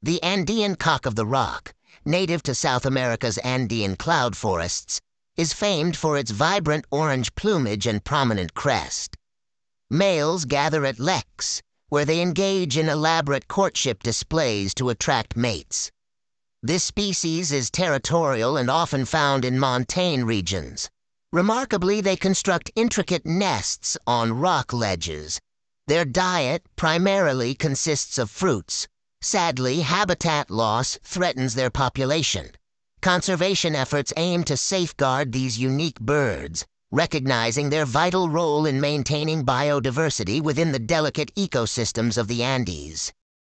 The Andean cock of the rock, native to South America's Andean cloud forests, is famed for its vibrant orange plumage and prominent crest. Males gather at leks, where they engage in elaborate courtship displays to attract mates. This species is territorial and often found in montane regions. Remarkably, they construct intricate nests on rock ledges. Their diet primarily consists of fruits, Sadly, habitat loss threatens their population. Conservation efforts aim to safeguard these unique birds, recognizing their vital role in maintaining biodiversity within the delicate ecosystems of the Andes.